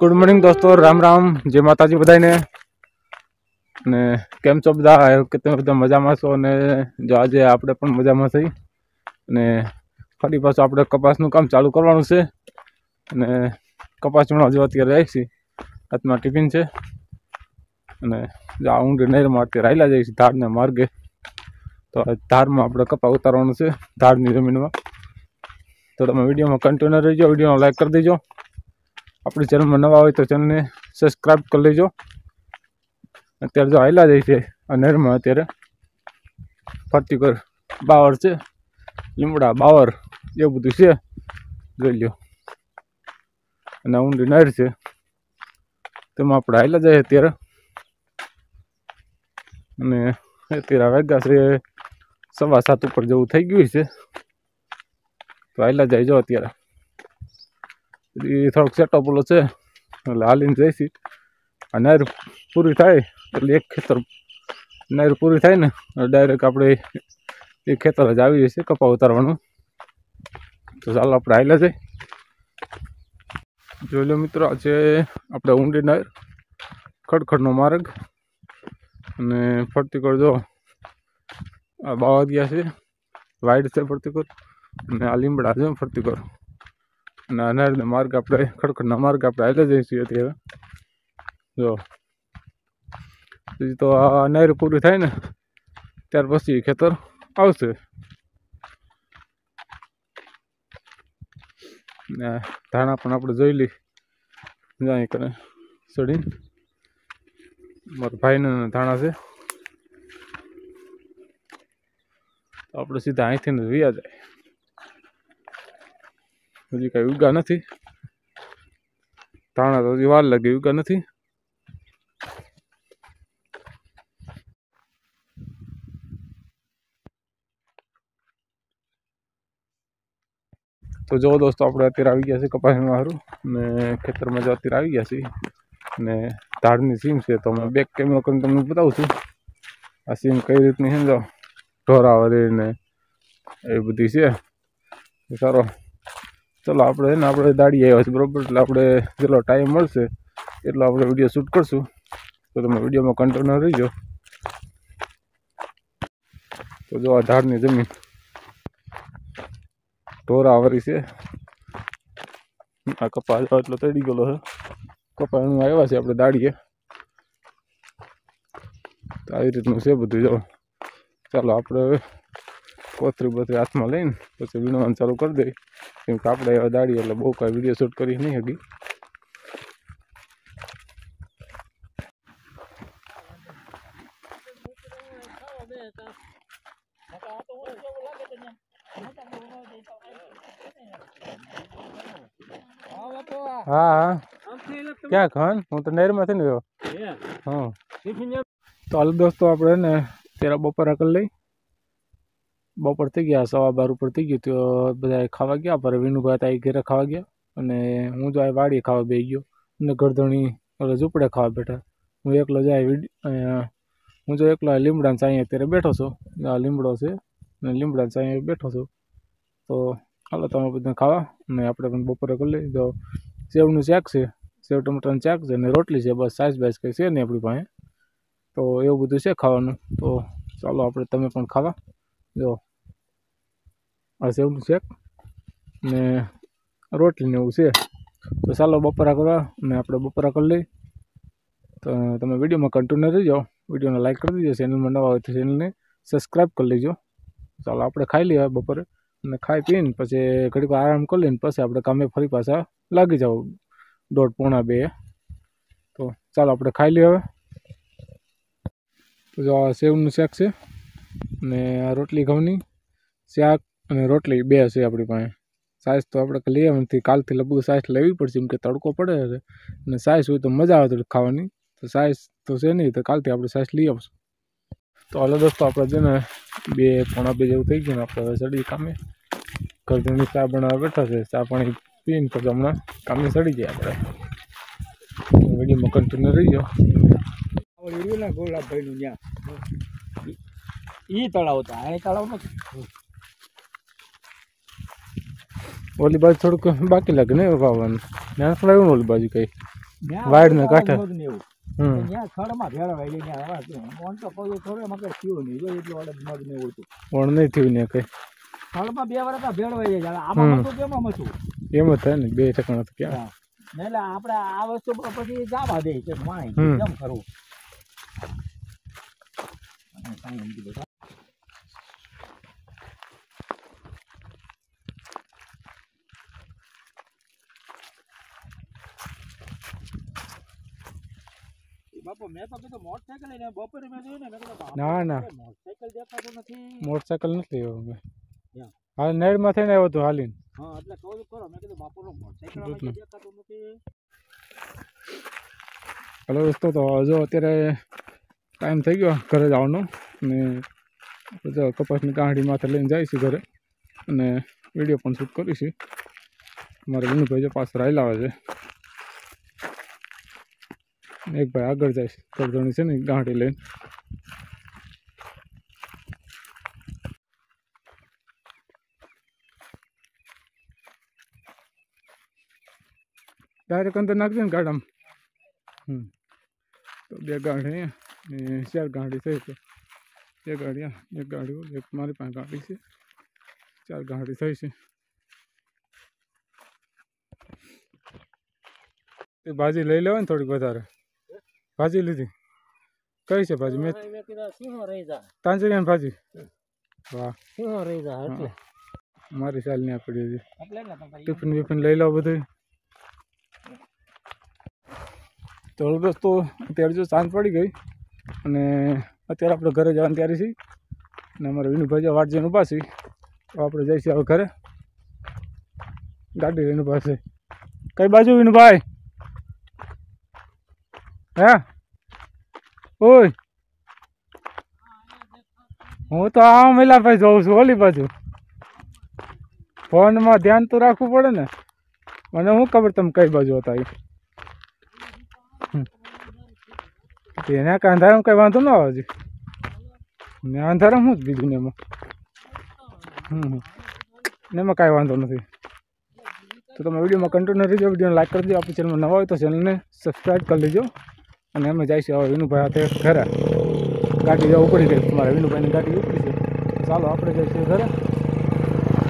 Good morning દોસ્તો. રામ રામ. જય માતાજી બધાને ને કેમ છો બધા? કે તમે બધા મજામાં છો? અને જો આજે આપણે પણ મજામાં થઈ અને ફરી પાછું આપણે કપાસનું કામ ચાલુ કરવાનું છે. અને કપાસ વીણવા જો અત્યારે આવી છીએ હાથમાં ટિફિન છે. અને જો આ નહેરમાં અત્યારે રહેલા જઈએ છીએ ધારના માર્ગે. તો ધારમાં આપણે કપા ઉતારવાનું છે, ધારની જમીનમાં. તો તમે વિડીયોમાં કન્ટિન્યુ રહીજો વિડીયોને લાઈક કરી દેજો. આપણી ચેનલમાં નવા હોય તો ચેનલને સબસ્ક્રાઈબ કરી લેજો. અત્યારે જો હાલ્યા જાય છે આ નહેરમાં અત્યારે. ફરતી બાવર છે, લીમડા બાવર એવું બધું છે. જોઈ લ્યો. અને ઊંડી નહેર છે. તેમાં આપણે હાઈલા જાય અત્યારે. અને અત્યારે વાગ્યા છે, સવા સાત ઉપર જેવું થઈ ગયું છે. તો હાઈલા જાય જો અત્યારે. એ થોડોક સેટો છે, એટલે હાલીને જઈશી. આ નાયર પૂરી થાય, એટલે એક ખેતર નાયર પૂરી થાય ને ડાયરેક્ટ આપણે એ ખેતર જ આવી જશે કપા ઉતારવાનું. તો ચાલો આપણે હાલ્યા છે જોઈ લો મિત્રો આજે આપણે ઊંડી નાયર, ખડખડનો માર્ગ. અને ફરતી કરજો આ બાવા ગયા છે વાઈડ છે ફરતી કર, અને આ લીમડા છે ફરતી કર. અને અનાજનો માર્ગ આપણે ખડખડના માર્ગ આપણે હાલે છીએ અત્યારે. જો. પછી તો આ અનાર પૂરું થાય ને, ત્યાર પછી ખેતર આવશે. ને ધાણા પણ આપણે જોઈ લઈ જાય કરે ચડીને. મારા ભાઈને ધાણા છે. આપણે સીધા અહીંથી વ્યા જાય. હજી કાંઈ ઉગા નથી. ધાણા તો હજી વાર લાગે ઉગા નથી. તો જો દોસ્તો, આપણે અત્યારે આવી ગયા છે કપાસમાં હારું ને ખેતરમાં જો અત્યારે આવી ગયા છીએ ને ધાડની સીમ છે તો હું બેક કેમેરો કરીને તમને બતાવું છું. આ સીમ કઈ રીતની સમજો ઢોરાવરી ને એ બધી છે. સારો ચલો આપણે એને આપણે દાડી આવ્યા છે બરાબર? એટલે આપણે જેટલો ટાઈમ મળશે, એટલો આપણે વીડિયો શૂટ કરશું. તો તમે વિડીયોમાં કન્ટિન્યુ રહીજો. તો જો આ ધાડની જમીન. ઢોરાવરી છે. આ કપાસ એટલો તડી ગયેલો છે. કપાસનું આવ્યા છે આપણે દાડીએ. તો આવી રીતનું છે બધું, જો. ચાલો આપણે હવે કોથરી બથરી હાથમાં લઈને પછી વીણવાનું ચાલુ કરી દઈએ. કેમ કે આપણે એવા દાડી એટલે બહુ કાંઈ વીડિયો શૂટ કરી નહીં હકી હા હા. ક્યાં ખાન હું તો નહેરમાંથી ને ગયો. હા? તો હાલ દોસ્તો આપણે ને તેરા બપોરા કરી લઈ. બપોર થઈ ગયા, સવા બાર ઉપર થઈ ગયું, તો બધા ખાવા ગયા, પર વિનુભાઈ તાઈ ઘરે ખાવા ગયા, અને હું જો આ વાડીએ ખાવા બે ગયો, અને ગરધણી ઓલા ઝૂંપડે ખાવા બેઠા. હું એકલો જાય હું જો એકલો લીમડાને સાંઈ અત્યારે બેઠો છું, આ લીમડો છે, અને લીમડાને ચાઈ બેઠો છું. તો હાલો, તમે બધા ખાવા, અને આપણે પણ બપોરે કરી લઈએ. તો સેવનું શાક છે, સેવ ટમાટરનું શાક છે, અને રોટલી છે, બસ સાઈઝ બાઈઝ કંઈ છે નહીં આપણી પાસે. તો એવું બધું છે ખાવાનું. તો ચાલો, આપણે તમે પણ ખાવા. જો. આ સેવનું શેક? ને રોટલી ને એવું છે. તો ચાલો બપોરા કરવા ને આપણે બપોરા કરી લઈ તો તમે વિડીયોમાં કન્ટિન્યુ રહીજો. વિડીયોને લાઇક કરી દેજો. ચેનલમાં નવા હોય તો ચેનલને સબસ્ક્રાઈબ કરી લેજો. ચાલો આપણે ખાઈ લઈએ બપોરે. અને ખાઈ પીને પછી ઘડીક આરામ કરી લઈને પછી આપણે કામે ફરી પાછા લાગી જાવ દોઢ, પોણા બે. તો ચાલો આપણે ખાઈ લઈએ હવે. તો જો આ સેવનું શાક છે. અને આ રોટલી ઘઉંની શાક અને રોટલી બે છે આપણી પાસે. સાઈઝ તો આપણે લઈ આવવાની કાલથી લગભગ સાઈઝ લેવી પડશે, એમ કે તડકો પડે છે. અને સાઈઝ હોય તો મજા આવે થોડી ખાવાની. તો સાઈઝ તો છે નહીં, તો કાલથી આપણે સાઈઝ લઈ આવશું. તો હાલો દોસ્તો, આપણે છે ને બે પોણા બે જેવું થઈ ગયું ને, આપણે હવે ચડી કામે. ઘરની ચા બનાવવા બેઠા છે, ચા પાણી પીને પછી હમણાં કામે ચડી જાય આપણે. વિડીયોમાં કન્ટિન્યુ રહી જાઓ ગોલાભાઈનું ત્યાં. ઈ તળાવ હતા આ તળાવ નથી ઓલી બાજુ થોડુંક બાકી લાગે ને વાવવાનું ત્યાં થોડા ઓલી બાજુ કંઈ? વાડ ને કાંઠે. થયું નહીં. હતું. થયું ને કઈ? હતા? એમ થાય ને બે ટકા તો ક્યાં? એટલે આપણે આ વસ્તુ પછી જાવા દે છે માણી. કેમ કરવું અને કાંઈ એમ કીધું. બાપુ મેં તો કીધું મોટરસાઇકલ લઈને બપોરે મેં જોયું ને મેં ના, મોટરસાયકલ નથી. લેવો અમે હાલ નેડમાં થઈને આવ્યો હતો હાલીને. હા એટલે કહું છું મેં કીધું બાપુનું મોટરસાઇકલ જોત આમાં ને. દેખાતું નથી. હલો દોસ્તો તો જો અત્યારે ટાઈમ થઈ ગયો ઘરે જવાનો. ને જો કપાસની કાંડી માથે લઈને જઈશું ઘરે. અને વીડિયો પણ શૂટ કરીશું. મારા મનુભાઈ જો પાછળ આવેલા આવે છે. એક ભાઈ આગળ જાય છે કરજણી છે ને ગાંઠી લઈને ડાયરેક્ટ અંદર નાખજો ને ગાડામાં હમ તો બે ગાડી અહીંયા ને ચાર ગાડી થઈ છે બે ગાડી આ, એક ગાડી ઓલી, એક મારી પાસે ગાડી છે ચાર ગાડી થઈ છે એ ભાજી લઈ લેવાય ને થોડીક વધારે ભાજી લીધી. કઈ છે ભાજી? મેં તાંજરિયાની ભાજી. વાહ. મારી ચાલ ત્યાં આપડી ટિફિન બિફિન લઈ લો બધું. તો દોસ્તો અત્યારે જો સાંજ પડી ગઈ અને અત્યારે આપણે ઘરે જવાની તૈયારી છીએ અને અમારા વિનુભાઈ જો વાટ જઈને ઊભા છે. તો આપણે જઈશું હવે ઘરે. ગાડી લઈને પાસે કઈ બાજુ વિનુભાઈ? હે? ઓય. હું તો આ મેલાભાઈ જોઉં છું, ઓલી બાજુ. ફોનમાં ધ્યાન તો રાખવું પડે ને. મને શું ખબર તમે કઈ બાજુ હતા એ એના કાંઈ અંધારામાં કઈ વાંધો ન આવે ને અંધારામાં શું જ બીજું ને એમાં? હમ. ને એમાં કાંઈ વાંધો નથી. તો તમે વિડીયોમાં કન્ટિન્યુ રહીજો, વિડીયોને લાઈક કરી દો આપણી ચેનલમાં નવા હોય તો ચેનલને સબસ્ક્રાઈબ કરી લેજો. અને અમે જઈશું હવે વિનુભાઈ હાથે ઘરે. ગાડી ઉપડી ગઈ તમારે વિનુભાઈની ગાડી ઉપડી છે. ચાલો, આપણે જઈશું ઘરે.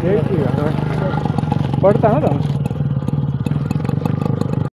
જઈશું હવે. પડતા નતા